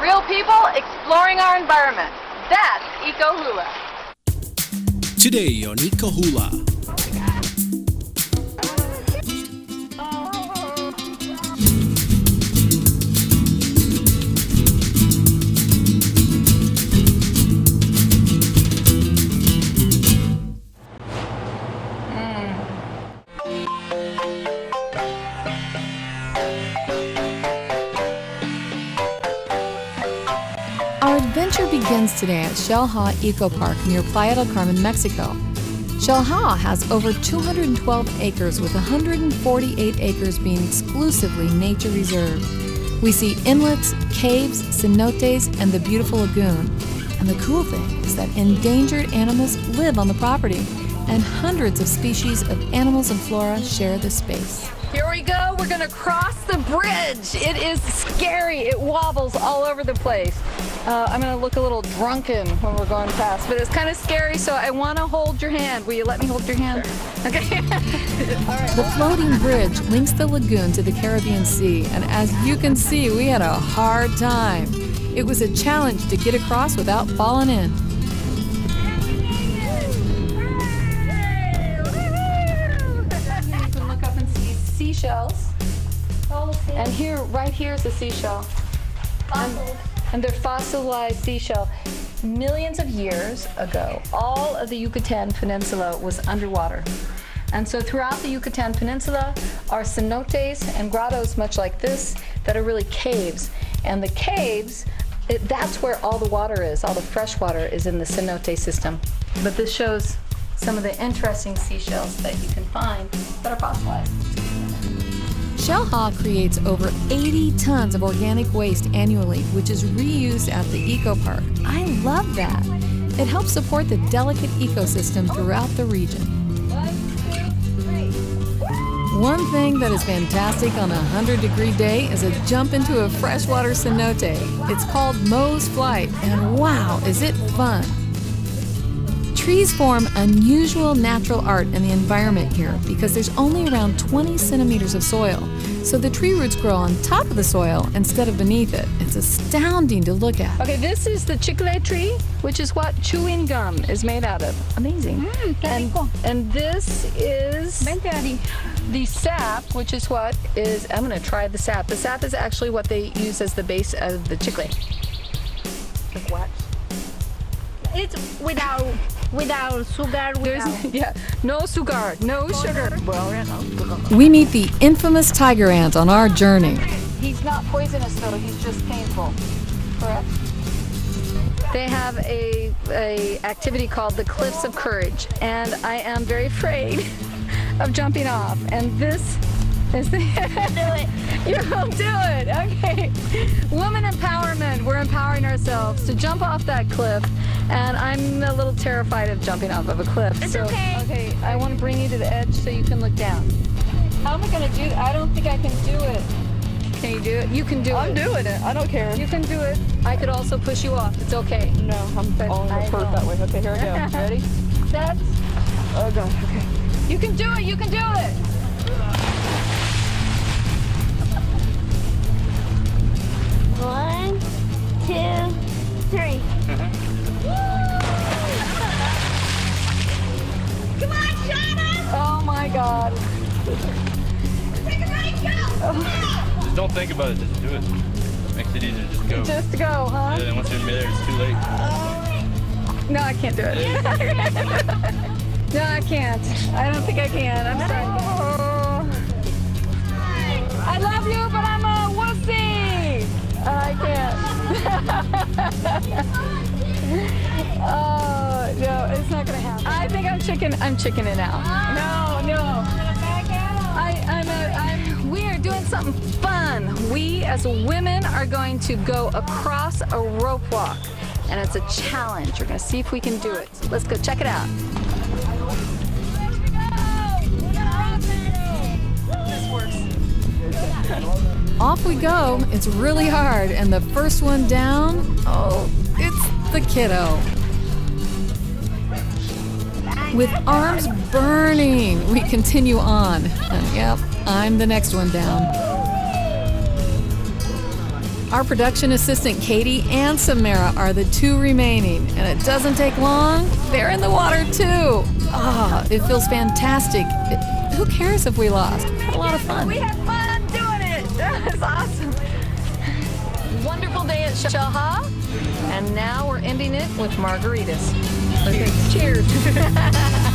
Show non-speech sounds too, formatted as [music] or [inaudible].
Real people exploring our environment. That's Eco Hula. Today on Eco Hula. Today at Xel-Há Eco Park near Playa del Carmen, Mexico. Xel-Há has over 212 acres with 148 acres being exclusively nature reserve. We see inlets, caves, cenotes, and the beautiful lagoon. And the cool thing is that endangered animals live on the property, and hundreds of species of animals and flora share the space. Here we go. We're going to cross the bridge. It is scary. It wobbles all over the place. Uh, I'm going to look a little drunken when we're going past, but it's kind of scary, so I want to hold your hand. Will you let me hold your hand? Okay. [laughs] all right. The floating bridge links the lagoon to the Caribbean Sea, and as you can see, we had a hard time. It was a challenge to get across without falling in. See seashells. And here, right here is a seashell. And, and they're fossilized seashell. Millions of years ago, all of the Yucatan Peninsula was underwater. And so throughout the Yucatan Peninsula are cenotes and grottos much like this that are really caves. And the caves, it, that's where all the water is, all the fresh water is in the cenote system. But this shows some of the interesting seashells that you can find that are fossilized. Xel-Há creates over 80 tons of organic waste annually, which is reused at the eco park. I love that. It helps support the delicate ecosystem throughout the region. One thing that is fantastic on a 100 degree day is a jump into a freshwater cenote. It's called Moe's Flight, and wow, is it fun! Trees form unusual natural art in the environment here because there's only around 20 centimeters of soil, so the tree roots grow on top of the soil instead of beneath it. It's astounding to look at. Okay, this is the chicle tree, which is what chewing gum is made out of. Amazing. Mm, and, and this is the sap, which is what is, I'm going to try the sap. The sap is actually what they use as the base of the chicle. Like what? It's without without sugar. Without. [laughs] yeah, no sugar, no sugar. No sugar. We meet the infamous tiger ant on our journey. He's not poisonous though, he's just painful. Correct? They have a, a activity called the Cliffs of Courage, and I am very afraid [laughs] of jumping off. And this is the [laughs] Do it. You will do it. Okay. Woman empowerment. We're empowering ourselves to jump off that cliff. And I'm a little terrified of jumping off of a cliff. It's so, okay. Okay, I want to bring you to the edge so you can look down. How am I going to do I don't think I can do it. Can you do it? You can do it. I'm doing it. I don't care. You can do it. I could also push you off. It's okay. No, I'm But only I know. that way. Okay, here we go. [laughs] Ready? That's. Oh god. Okay. You can do it. You can do it. God. Take a right go! Just don't think about it, just do it. Makes it easier, just go. Just go, huh? yeah, then once you're in midair, it's too late. No, I can't do it. [laughs] no, I can't. I don't think I can. I'm sorry. I love you, but I'm a wussy. Uh, I can't. oh [laughs] no, it's not gonna happen. Think I'm chicken. I'm chickening out. No, no. I, I'm a, I'm, we are doing something fun. We as women are going to go across a rope walk. And it's a challenge. We're gonna see if we can do it. Let's go check it out. Off we go. It's really hard, and the first one down, oh, it's the kiddo. With arms burning, we continue on. And yep, I'm the next one down. Our production assistant Katie and Samara are the two remaining, and it doesn't take long. They're in the water too. Ah, it feels fantastic. It- who cares if we lost? We had a lot of fun. We had fun doing it. [laughs] That was awesome. Wonderful day at Xel-Há. And now we're ending it with margaritas. Okay, cheers. [laughs]